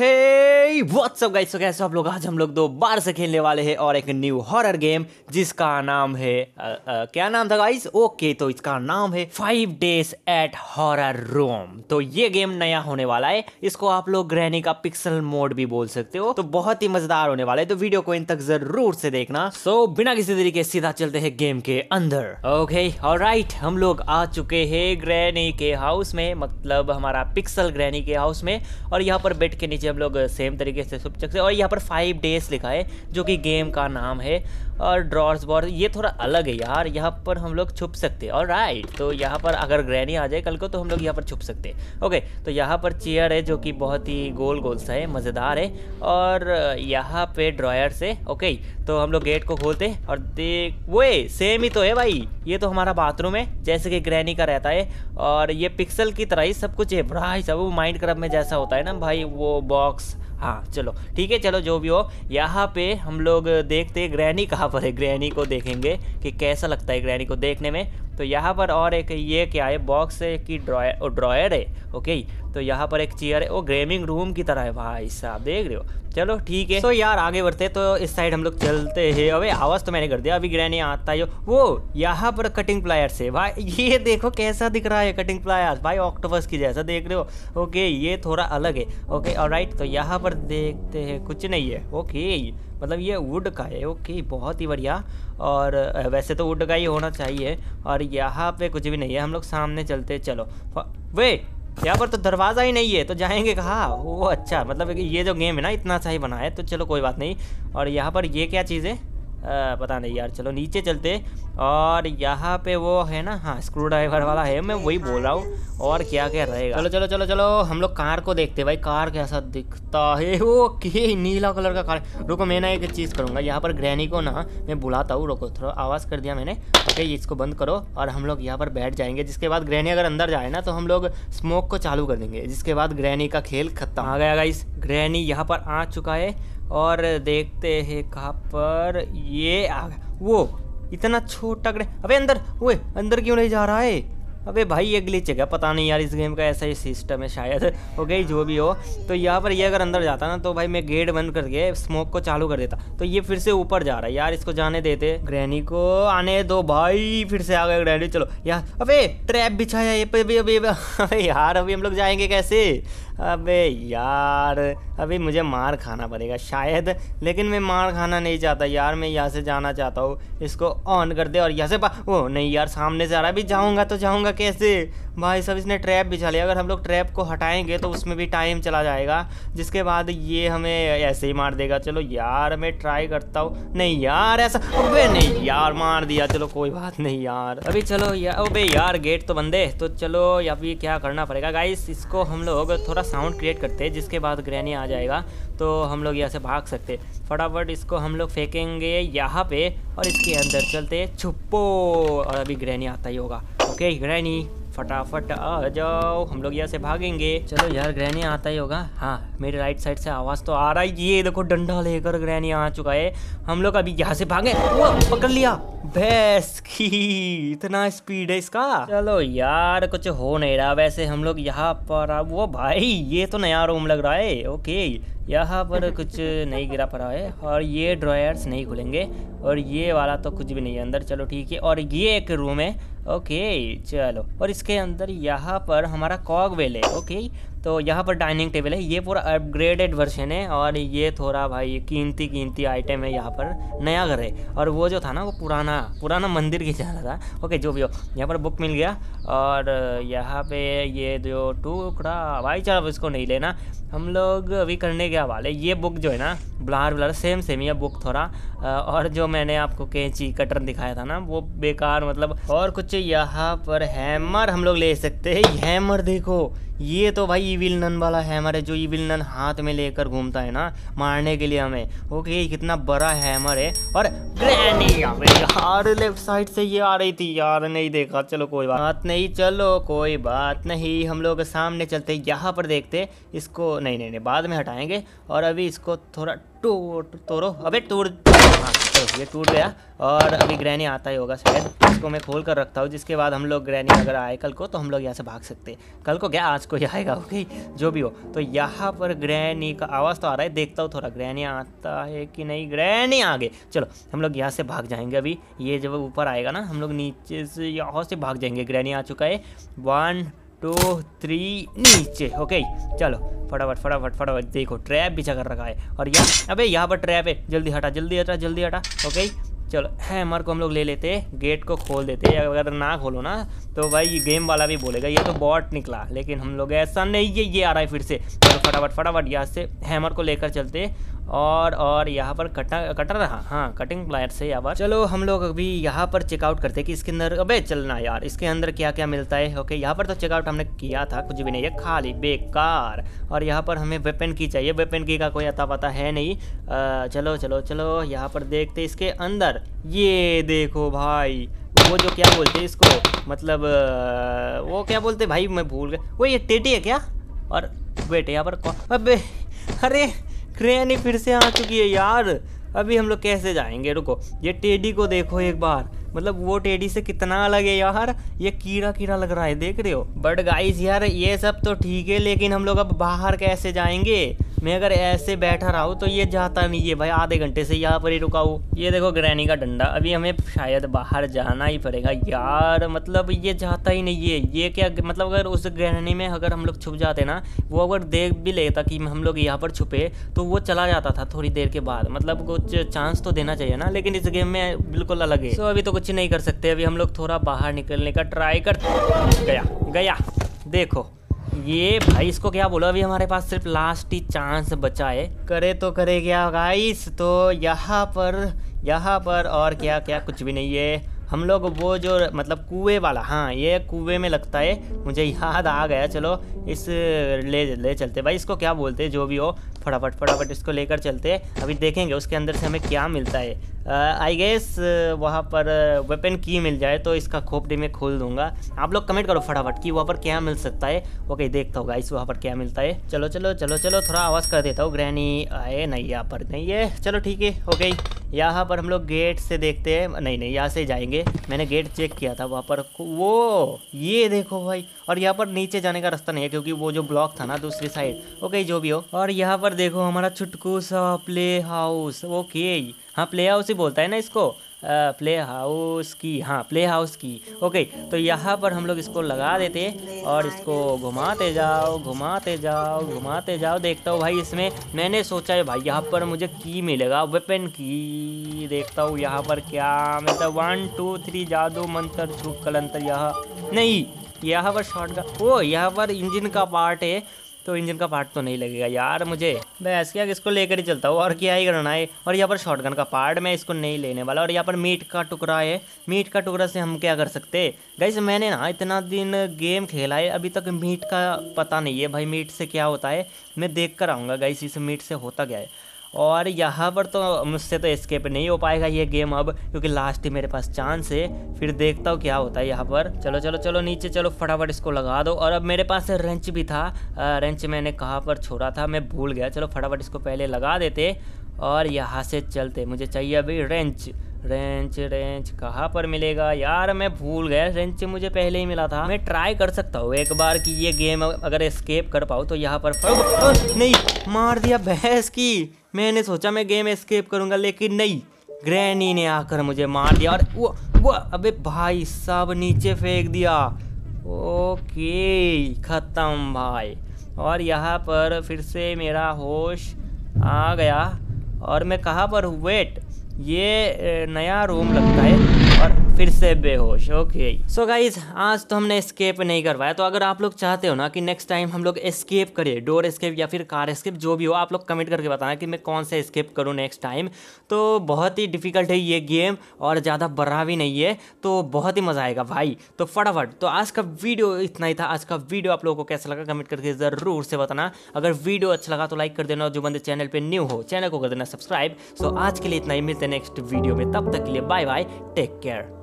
Hey what's up guys तो कैसे आप लोग आज हम लोग दो बार से खेलने वाले हैं और एक न्यू हॉरर गेम जिसका नाम है अ, अ, क्या नाम था गाइस ओके तो इसका नाम है five days at horror room तो ये गेम नया होने वाला है। इसको आप लोग ग्रैनी का पिक्सल मोड भी बोल सकते हो। तो बहुत ही मज़ेदार होने वाला है। तो वीडियो को इन तक ज़रूर से देखना। सो so, बिना किसी तरीके सीधा चलते हैं गेम के अंदर। ओके ऑलराइट हम लोग आ चुके हैं ग्रैनी के हाउस में मतलब हमारा पिक्सल ग्रैनी के हाउस में। और यहाँ पर बेड के नीचे हम लोग सेम तरीके से छुप चक से और यहाँ पर फाइव डेज़ लिखा है, जो कि गेम का नाम है। और ड्रॉर्स बॉर ये थोड़ा अलग है यार, यहाँ पर हम लोग छुप सकते हैं। और राइट तो यहाँ पर अगर ग्रैनी आ जाए कल को तो हम लोग यहाँ पर छुप सकते हैं। ओके तो यहाँ पर चेयर है जो कि बहुत ही गोल गोल सा है, मज़ेदार है। और यहाँ पे ड्रॉयर से ओके तो हम लोग गेट को खोलते हैं और देख, वो सेम ही तो है भाई। ये तो हमारा बाथरूम है, जैसे कि ग्रैनी का रहता है। और ये पिक्सल की तरह ही सब कुछ है। भाई सब वो माइंड क्रब में जैसा होता है ना भाई, वो बॉक्स हाँ चलो, ठीक है, चलो, जो भी हो। यहाँ पे हम लोग देखते ग्रैनी कहाँ पर है। ग्रैनी को देखेंगे कि कैसा लगता है ग्रैनी को देखने में। तो यहाँ पर और एक ये क्या है बॉक्स है कि ड्रॉयर ड्रॉयर है ओके तो यहाँ पर एक चेयर है वो गेमिंग रूम की तरह है। भाई साहब, देख रहे हो? चलो, ठीक है। तो यार, आगे बढ़ते तो इस साइड हम लोग चलते हैं। अबे, आवाज़ तो मैंने कर दिया, अभी ग्रैनी आता है वो, यहाँ पर कटिंग प्लायर्स है। भाई, ये देखो कैसा दिख रहा है कटिंग प्लायर भाई ऑक्टोपस की जैसा देख रहे हो। ओके ये थोड़ा अलग है। ओके ऑलराइट तो यहाँ पर देखते हैं, कुछ नहीं है। ओके मतलब ये वुड का है। ओके बहुत ही बढ़िया। और, वैसे तो वुड का ही होना चाहिए। और यहाँ पे कुछ भी नहीं है, हम लोग सामने चलते, चलो। वे, यहाँ पर तो दरवाज़ा ही नहीं है तो जाएँगे कहाँ? वो अच्छा मतलब ये जो गेम है ना, इतना अच्छा ही बना है तो चलो कोई बात नहीं। और यहाँ पर ये क्या चीज़ है? अ, पता नहीं यार चलो नीचे चलते। और यहाँ पे वो है ना हाँ स्क्रू ड्राइवर वाला है मैं वही बोल रहा हूँ। और क्या क्या रहेगा चलो चलो चलो चलो हम लोग कार को देखते भाई कार कैसा दिखता है? ओके नीला कलर का कार रुको मैं ना एक चीज़ करूँगा यहाँ पर ग्रैनी को ना मैं बुलाता हूँ रुको थोड़ा आवाज़ कर दिया मैंने। ओके इसको बंद करो और हम लोग यहाँ पर बैठ जाएँगे। जिसके बाद ग्रैनी अगर अंदर जाए ना तो हम लोग स्मोक को चालू कर देंगे। जिसके बाद ग्रैनी का खेल खत्म। आ गया इस ग्रैनी यहाँ पर आ चुका है। और देखते हैं कहाँ पर ये आ वो, इतना छोटा अबे अंदर वो अंदर क्यों नहीं जा रहा है? अबे भाई, ये ग्लिच है पता नहीं यार, इस गेम का ऐसा ही सिस्टम है शायद। हो गई जो भी हो। तो यहाँ पर ये अगर अंदर जाता ना तो भाई मैं गेट बंद करके स्मोक को चालू कर देता। तो ये फिर से ऊपर जा रहा है। यार, इसको जाने देते। ग्रैनी को आने दो भाई। फिर से आ गए ग्रैनी चलो यार अबे ट्रैप बिछाया ये पे अभी अभी यार, अभी हम लोग जाएँगे कैसे? अबे, यार, अभी मुझे मार खाना पड़ेगा शायद। लेकिन मैं मार खाना नहीं चाहता यार। मैं यहाँ से जाना चाहता हूँ। इसको ऑन कर दे और यहाँ से ओ, नहीं यार, सामने से आ रहा है। अभी जाऊँगा तो जाऊँगा। कैसे? भाई सब इसने ट्रैप बिछा लिया। अगर हम लोग ट्रैप को हटाएँगे तो उसमें भी टाइम चला जाएगा। जिसके बाद ये हमें ऐसे ही मार देगा। चलो यार, मैं ट्राई करता हूँ। नहीं यार, ऐसा अबे नहीं यार, मार दिया। चलो कोई बात नहीं यार। अभी चलो यार अबे यार गेट तो बंदे तो चलो अभी क्या करना पड़ेगा? गाइस इसको हम लोग थोड़ा साउंड क्रिएट करते हैं, जिसके बाद ग्रैनी आ जाएगा। तो हम लोग यहाँ से भाग सकते फटाफट इसको हम लोग फेंकेंगे यहाँ पे, और इसके अंदर चलते छुपो! और अभी ग्रैनी आता ही होगा। ओके ग्रैनी फटाफट आ जाओ हम लोग यहाँ से भागेंगे। चलो यार ग्रैनी आता ही होगा। हाँ मेरे राइट साइड से आवाज़ तो आ रहा है। ये देखो डंडा लेकर ग्रैनी आ चुका है। हम लोग अभी यहाँ से भागे। पकड़ लिया। भैंस की इतना स्पीड है इसका। चलो यार कुछ हो नहीं रहा। वैसे हम लोग यहाँ पर अब वो भाई ये तो नया रूम लग रहा है। ओके यहाँ पर कुछ नहीं गिरा पड़ा है। और ये ड्रॉयर्स नहीं खुलेंगे। और ये वाला तो कुछ भी नहीं है अंदर। चलो ठीक है। और ये एक रूम है। ओके चलो। और इसके अंदर यहाँ पर हमारा कॉग वेल है ओके तो यहाँ पर डाइनिंग टेबल है। ये पूरा अपग्रेडेड वर्जन है और ये थोड़ा भाई कीमती कीमती आइटम है यहाँ पर। नया घर है और वो जो था ना, वो पुराना पुराना मंदिर की तरह था। ओके जो भी हो, यहाँ पर बुक मिल गया और यहाँ पे ये जो टुकड़ा भाई चलो इसको नहीं लेना। हम लोग अभी करने के हवाले, ये बुक जो है ना ब्लार ब्लार सेम सेम ही बुक थोड़ा। और जो मैंने आपको कैंची कटर दिखाया था ना, वो बेकार मतलब और कुछ यहाँ पर हैमर हम लोग ले सकते हैं। हैमर देखो ये तो भाई इविल नन वाला हैमर है जो ईविल नन हाथ में लेकर घूमता है ना मारने के लिए हमें। ओके कितना बड़ा हैमर है। और यार लेफ़्ट साइड से ये आ रही थी यार नहीं देखा। चलो कोई बात नहीं चलो कोई बात नहीं। हम लोग सामने चलते यहाँ पर देखते इसको नहीं नहीं नहीं बाद में हटाएँगे। और अभी इसको थोड़ा तोड़ तोड़ो। अबे तोड़ हाँ, चलो ये टूट गया और अभी ग्रैनी आता ही होगा शायद। इसको मैं खोल कर रखता हूँ, जिसके बाद हम लोग ग्रैनी अगर आए कल को तो हम लोग यहाँ से भाग सकते हैं। कल को क्या, आज को ही आएगा ओके जो भी हो। तो यहाँ पर ग्रैनी का आवाज़ तो आ रहा है, देखता हूँ थोड़ा, ग्रैनी आता है कि नहीं? ग्रैनी आगे। चलो, हम लोग यहाँ से भाग जाएँगे अभी। ये जब ऊपर आएगा ना, हम लोग नीचे से यहाँ से भाग जाएँगे। ग्रैनी आ चुका है। वन, टू, थ्री, नीचे ओके चलो फटाफट फटाफट फटाफट, देखो ट्रैप भी कर रखा है। और यहाँ, अबे, यहाँ पर ट्रैप है। जल्दी हटा जल्दी हटा जल्दी हटा। ओके चलो हैमर को हम लोग ले लेते गेट को खोल देते अगर ना खोलो ना तो भाई ये गेम वाला भी बोलेगा, ये तो बॉट निकला। लेकिन हम लोग ऐसा नहीं ये ये आ रहा है फिर से। चलो, फटाफट फटाफट यहाँ से हैमर को लेकर चलते और और यहाँ पर कटा कटर रहा। हाँ कटिंग प्लायर से यहाँ पर। चलो हम लोग अभी यहाँ पर चेकआउट करते कि इसके अंदर अबे चलना यार इसके अंदर क्या क्या मिलता है? ओके यहाँ पर तो चेकआउट हमने किया था कुछ भी नहीं है खाली बेकार। और यहाँ पर हमें वेपन की चाहिए वेपन की का कोई अता पता है नहीं। आ, चलो चलो चलो यहाँ पर देखते इसके अंदर। ये देखो भाई वो जो क्या बोलते हैं इसको मतलब वो क्या बोलते भाई मैं भूल गया। वो ये टेटी है क्या? और बेटे यहाँ पर अबे अरे क्रेनी फिर से आ चुकी है यार। अभी हम लोग कैसे जाएँगे? रुको, ये टेडी को देखो एक बार। मतलब वो टेडी से कितना अलग है यार। ये कीड़ा कीड़ा लग रहा है, देख रहे हो? बट गाइस यार, ये सब तो ठीक है, लेकिन हम लोग अब बाहर कैसे जाएँगे? मैं अगर ऐसे बैठा रहा हूँ तो ये जाता नहीं है भाई आधे घंटे से यहाँ पर ही रुका हूँ ये देखो ग्रैनी का डंडा, अभी हमें शायद बाहर जाना ही पड़ेगा। यार मतलब ये जाता ही नहीं है। ये क्या मतलब अगर उस ग्रहणी में अगर हम लोग छुप जाते ना, वो अगर देख भी लेता कि हम लोग यहाँ पर छुपे तो वो चला जाता था थोड़ी देर के बाद। मतलब कुछ चांस तो देना चाहिए ना, लेकिन इस गेम में बिल्कुल अलग है। तो अभी तो कुछ नहीं कर सकते। अभी हम लोग थोड़ा बाहर निकलने का ट्राई कर, गया गया। देखो ये भाई, इसको क्या बोलो? अभी हमारे पास सिर्फ़ लास्ट ही चांस बचा है। करे तो करे क्या गाइस तो यहाँ पर यहाँ पर और क्या क्या कुछ भी नहीं है। हम लोग वो जो मतलब कुएँ वाला हाँ ये कुएँ में लगता है। मुझे याद आ गया, चलो, इस, ले ले चलते। भाई, इसको क्या बोलते हैं, जो भी हो। फटाफट फटाफट इसको लेकर चलते हैं। अभी देखेंगे उसके अंदर से हमें क्या मिलता है। आई गेस वहाँ पर वेपन की मिल जाए तो इसका खोपड़ी में खोल दूँगा। आप लोग कमेंट करो फटाफट कि वहाँ पर क्या मिल सकता है। ओके देखता होगा इस वहाँ पर क्या मिलता है। चलो चलो चलो चलो, थोड़ा आवाज़ कर देता हूँ। ग्रैनी आए, नहीं, यहाँ पर नहीं है। चलो, ठीक है गई यहाँ पर हम लोग गेट से देखते हैं। नहीं नहीं, यहाँ से जाएँगे। मैंने गेट चेक किया था वहाँ पर। वो, ये देखो भाई। और यहाँ पर नीचे जाने का रास्ता नहीं है क्योंकि वो जो ब्लॉक था ना दूसरी साइड ओके जो भी हो। और यहाँ पर देखो हमारा छुटकू सा प्ले हाउस ओके। हाँ प्ले हाउस ही बोलता है ना इसको? आ, प्ले हाउस की हाँ प्ले हाउस की ओके। तो यहाँ पर हम लोग इसको लगा देते और इसको घुमाते जाओ घुमाते जाओ घुमाते जाओ। देखता हूँ भाई इसमें मैंने सोचा है भाई यहाँ पर मुझे की मिलेगा वेपन की। देखता हूँ यहाँ पर क्या है। वन टू थ्री जादू मंत्र छुप कलंतर यहाँ। नहीं यहाँ पर शॉर्ट का ओ यहाँ पर इंजन का पार्ट है। तो इंजन का पार्ट तो नहीं लगेगा यार मुझे। बस, क्या इसको लेकर ही चलता हूँ? और क्या ही करना है? और यहाँ पर शॉटगन का पार्ट मैं इसको नहीं लेने वाला। और यहाँ पर मीट का टुकड़ा है। मीट का टुकड़ा से हम क्या कर सकते? गई मैंने ना इतना दिन गेम खेला है। अभी तक मीट का पता नहीं है भाई मीट से क्या होता है। मैं देख कर आऊँगा गैस इस मीट से होता क्या है? और यहाँ पर तो मुझसे तो स्केप नहीं हो पाएगा ये गेम अब, क्योंकि लास्ट ही मेरे पास चांस है। फिर देखता हूँ क्या होता है यहाँ पर। चलो चलो चलो, नीचे चलो, फटाफट इसको लगा दो। और अब मेरे पास रेंच भी था। रेंच मैंने कहाँ पर छोड़ा था, मैं भूल गया। चलो, फटाफट इसको पहले लगा देते। और यहाँ से चलते। मुझे चाहिए अभी रेंच रेंच रेंच, कहाँ पर मिलेगा? यार, मैं भूल गया। रेंच मुझे पहले ही मिला था। मैं ट्राई कर सकता हूँ एक बार कि ये गेम अगर एस्केप कर पाऊँ तो यहाँ पर नहीं, मार दिया भैंस की। मैंने सोचा मैं गेम एस्केप करूँगा, लेकिन नहीं। ग्रैनी ने आकर मुझे मार दिया और वो वो, अबे भाई साहब, नीचे फेंक दिया। ओके, ख़त्म भाई। और यहाँ पर फिर से मेरा होश आ गया। और मैं कहाँ पर हूँ? वेट ये नया रूम लगता है। फिर से बेहोश ओके सो गाइज़ आज तो हमने स्केप नहीं करवाया तो अगर आप लोग चाहते हो ना कि नेक्स्ट टाइम हम लोग स्केप करें डोर स्केप या फिर कार स्केप जो भी हो, आप लोग कमेंट करके बताना कि मैं कौन सा स्केप करूँ नेक्स्ट टाइम तो बहुत ही डिफ़िकल्ट है ये गेम और ज़्यादा बड़ा भी नहीं है तो बहुत ही मज़ा आएगा भाई। तो फटाफट तो आज का वीडियो इतना ही था। आज का वीडियो आप लोगों को कैसा लगा कमेंट करके ज़रूर से बताना। अगर वीडियो अच्छा लगा तो लाइक कर देना, और जो बंदे चैनल पर न्यू हो चैनल को कर देना सब्सक्राइब सो आज के लिए इतना ही, मिलते हैं नेक्स्ट वीडियो में, तब तक के लिए बाय बाय टेक केयर